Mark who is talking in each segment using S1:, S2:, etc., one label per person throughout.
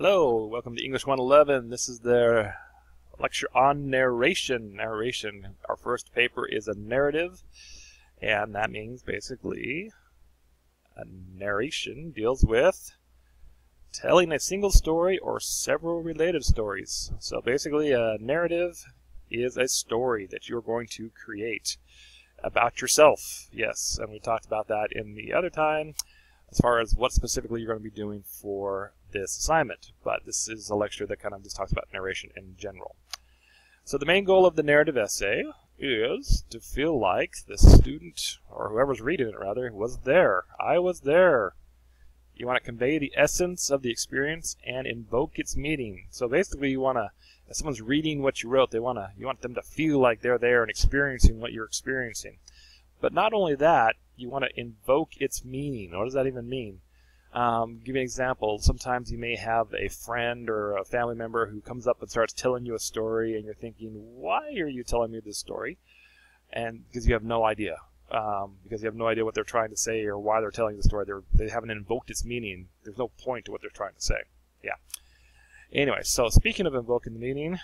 S1: Hello, welcome to English 111. This is the lecture on narration. Narration. Our first paper is a narrative, and that means basically a narration deals with telling a single story or several related stories. So basically, a narrative is a story that you're going to create about yourself. Yes, and we talked about that in the other time as far as what specifically you're going to be doing for this assignment. But this is a lecture that kind of just talks about narration in general. So the main goal of the narrative essay is to feel like the student, or whoever's reading it rather, was there. I was there. You want to convey the essence of the experience and invoke its meaning. So basically you want to, if someone's reading what you wrote, they want to, you want them to feel like they're there and experiencing what you're experiencing. But not only that, you want to invoke its meaning. What does that even mean? Um, give you an example. Sometimes you may have a friend or a family member who comes up and starts telling you a story, and you're thinking, "Why are you telling me this story?" And because you have no idea, um, because you have no idea what they're trying to say or why they're telling the story. They're, they haven't invoked its meaning. There's no point to what they're trying to say. Yeah. Anyway, so speaking of invoking the meaning,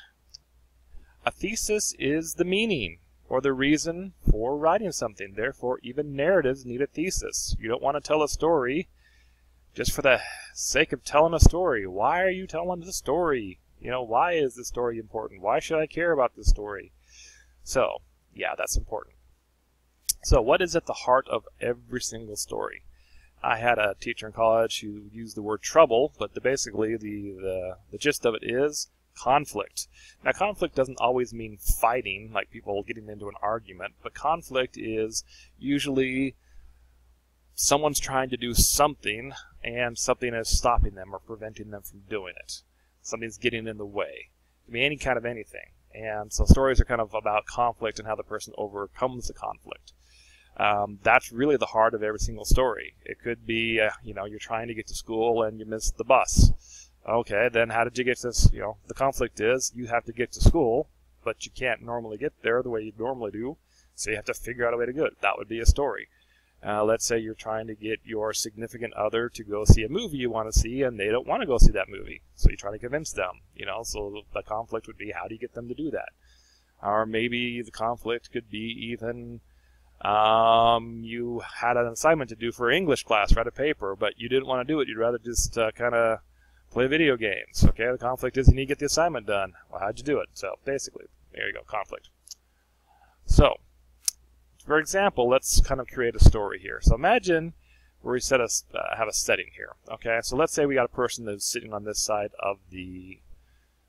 S1: a thesis is the meaning or the reason for writing something. Therefore, even narratives need a thesis. You don't want to tell a story just for the sake of telling a story. Why are you telling the story? You know, why is the story important? Why should I care about this story? So, yeah, that's important. So, what is at the heart of every single story? I had a teacher in college who used the word trouble, but the, basically the, the, the gist of it is conflict. Now, conflict doesn't always mean fighting, like people getting into an argument, but conflict is usually someone's trying to do something and something is stopping them or preventing them from doing it. Something's getting in the way. It can be any kind of anything. And so stories are kind of about conflict and how the person overcomes the conflict. Um, that's really the heart of every single story. It could be, uh, you know, you're trying to get to school and you missed the bus. Okay, then how did you get to this? You know, the conflict is you have to get to school, but you can't normally get there the way you normally do, so you have to figure out a way to do it. That would be a story. Uh, let's say you're trying to get your significant other to go see a movie you want to see, and they don't want to go see that movie. So you try to convince them. You know, so the conflict would be how do you get them to do that? Or maybe the conflict could be even um, you had an assignment to do for English class, write a paper, but you didn't want to do it. You'd rather just uh, kind of play video games. Okay, the conflict is you need to get the assignment done. Well, how'd you do it? So basically, there you go, conflict. So for example, let's kind of create a story here. So imagine where we set a, uh, have a setting here. Okay, so let's say we got a person that's sitting on this side of the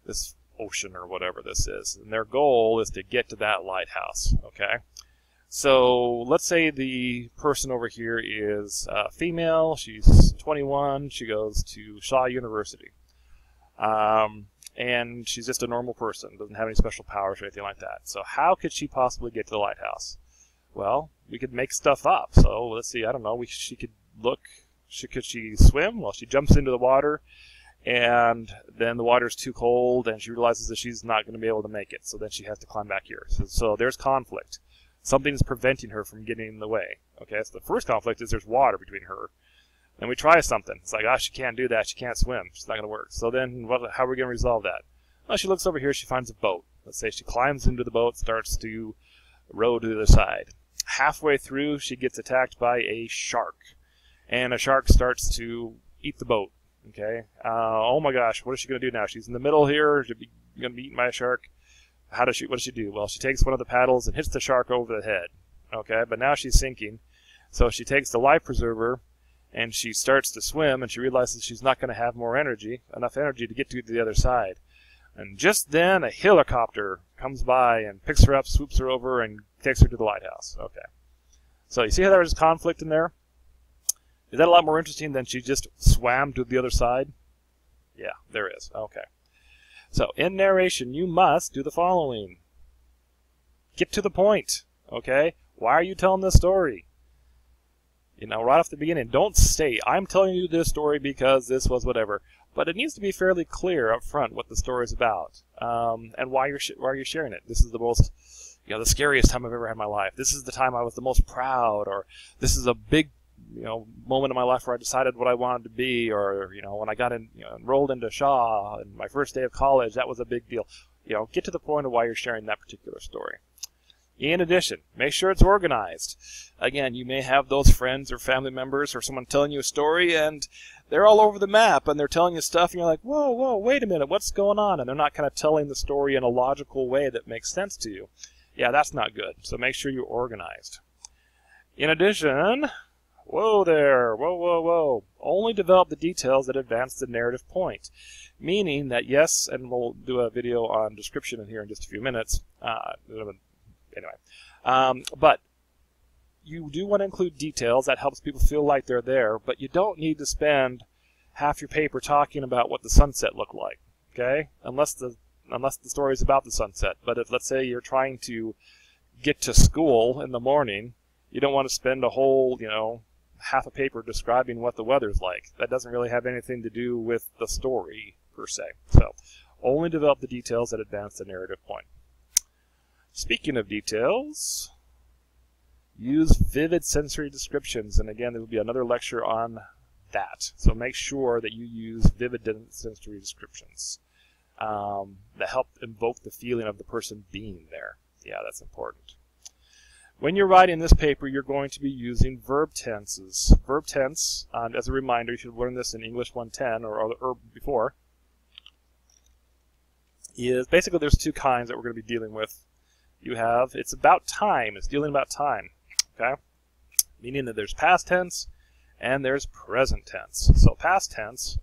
S1: this ocean or whatever this is, and their goal is to get to that lighthouse. Okay, so let's say the person over here is uh, female. She's 21. She goes to Shaw University. Um, and she's just a normal person, doesn't have any special powers or anything like that. So how could she possibly get to the lighthouse? Well, we could make stuff up. So let's see. I don't know. We she could look. She could she swim? Well, she jumps into the water, and then the water's too cold, and she realizes that she's not going to be able to make it. So then she has to climb back here. So, so there's conflict. Something's preventing her from getting in the way. Okay. So the first conflict is there's water between her. Then we try something. It's like, ah, oh, she can't do that. She can't swim. She's not going to work. So then, what, how are we going to resolve that? Well, she looks over here. She finds a boat. Let's say she climbs into the boat, starts to row to the other side halfway through, she gets attacked by a shark, and a shark starts to eat the boat. Okay. Uh, oh my gosh, what is she going to do now? She's in the middle here. She's going to be eaten by a shark. How does she? What does she do? Well, she takes one of the paddles and hits the shark over the head. Okay, but now she's sinking, so she takes the life preserver and she starts to swim, and she realizes she's not going to have more energy, enough energy to get to the other side. And just then, a helicopter comes by and picks her up, swoops her over, and takes her to the lighthouse. Okay. So you see how there was conflict in there? Is that a lot more interesting than she just swam to the other side? Yeah, there is. Okay. So in narration, you must do the following. Get to the point. Okay? Why are you telling this story? You know, right off the beginning, don't say, I'm telling you this story because this was whatever. But it needs to be fairly clear up front what the story is about um, and why you're, why you're sharing it. This is the most you know, the scariest time I've ever had in my life. This is the time I was the most proud, or this is a big you know moment in my life where I decided what I wanted to be, or you know when I got in, you know, enrolled into Shaw and my first day of college, that was a big deal. You know, get to the point of why you're sharing that particular story. In addition, make sure it's organized. Again, you may have those friends or family members or someone telling you a story and they're all over the map and they're telling you stuff and you're like, whoa, whoa, wait a minute, what's going on? And they're not kind of telling the story in a logical way that makes sense to you. Yeah, that's not good. So make sure you're organized. In addition, whoa there, whoa, whoa, whoa, only develop the details that advance the narrative point. Meaning that yes, and we'll do a video on description in here in just a few minutes. Uh, anyway. Um, but you do want to include details. That helps people feel like they're there. But you don't need to spend half your paper talking about what the sunset looked like. Okay, unless the unless the story is about the sunset. But if let's say you're trying to get to school in the morning, you don't want to spend a whole you know half a paper describing what the weather's like. That doesn't really have anything to do with the story per se. So only develop the details that advance the narrative point. Speaking of details, use vivid sensory descriptions. And again, there will be another lecture on that. So make sure that you use vivid sensory descriptions um, that help invoke the feeling of the person being there. Yeah, that's important. When you're writing this paper, you're going to be using verb tenses. Verb tense, um, as a reminder, you should learn this in English 110 or, or before, is basically there's two kinds that we're going to be dealing with you have it's about time. It's dealing about time. Okay? Meaning that there's past tense and there's present tense. So past tense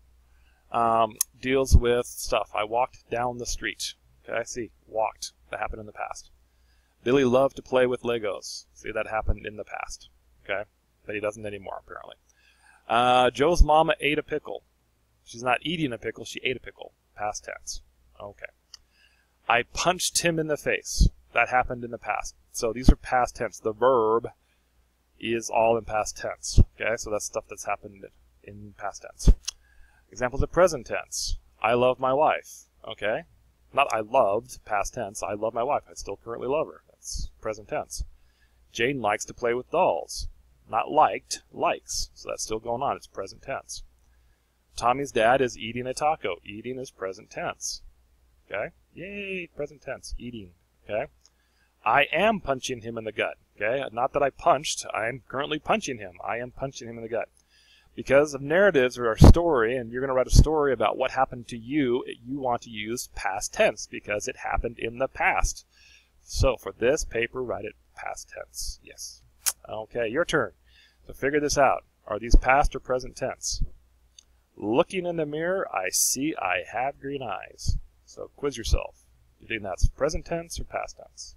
S1: um, deals with stuff. I walked down the street. Okay, I see, walked. That happened in the past. Billy loved to play with Legos. See, that happened in the past. Okay, but he doesn't anymore apparently. Uh, Joe's mama ate a pickle. She's not eating a pickle. She ate a pickle. Past tense. Okay. I punched him in the face. That happened in the past. So these are past tense. The verb is all in past tense. Okay, so that's stuff that's happened in past tense. Examples of present tense. I love my wife. Okay, not I loved, past tense. I love my wife. I still currently love her. That's present tense. Jane likes to play with dolls. Not liked, likes. So that's still going on. It's present tense. Tommy's dad is eating a taco. Eating is present tense. Okay? Yay, present tense. Eating. Okay? I am punching him in the gut. Okay, not that I punched. I am currently punching him. I am punching him in the gut. Because of narratives or a story, and you're going to write a story about what happened to you, you want to use past tense because it happened in the past. So for this paper, write it past tense. Yes. Okay, your turn. So figure this out. Are these past or present tense? Looking in the mirror, I see I have green eyes. So quiz yourself. Do you think that's present tense or past tense?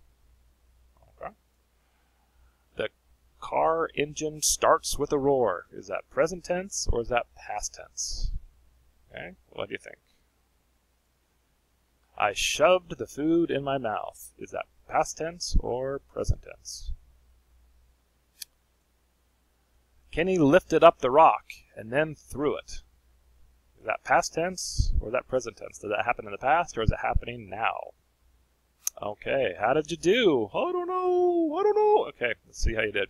S1: Car engine starts with a roar. Is that present tense or is that past tense? Okay, what do you think? I shoved the food in my mouth. Is that past tense or present tense? Kenny lifted up the rock and then threw it. Is that past tense or is that present tense? Did that happen in the past or is it happening now? Okay, how did you do? I don't know. I don't know. Okay, let's see how you did.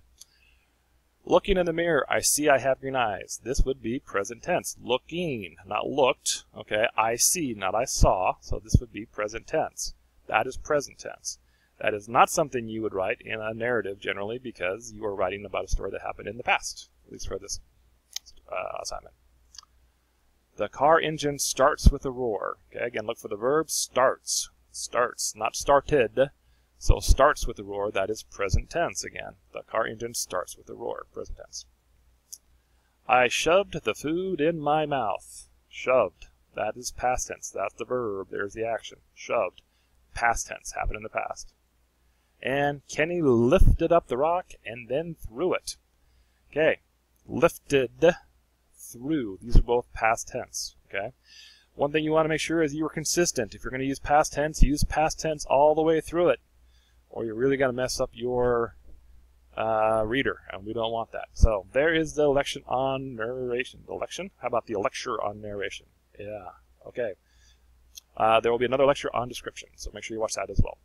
S1: Looking in the mirror, I see I have green eyes. This would be present tense. Looking, not looked. Okay, I see, not I saw. So this would be present tense. That is present tense. That is not something you would write in a narrative generally because you are writing about a story that happened in the past, at least for this uh, assignment. The car engine starts with a roar. Okay, again, look for the verb starts. Starts, not started. So starts with a roar, that is present tense again. The car engine starts with a roar, present tense. I shoved the food in my mouth. Shoved. That is past tense. That's the verb. There's the action. Shoved. Past tense. Happened in the past. And Kenny lifted up the rock and then threw it. Okay. Lifted, threw. These are both past tense. Okay. One thing you want to make sure is you are consistent. If you're going to use past tense, use past tense all the way through it or you're really going to mess up your uh, reader, and we don't want that. So there is the lection on narration. The lection? How about the lecture on narration? Yeah, okay. Uh, there will be another lecture on description, so make sure you watch that as well.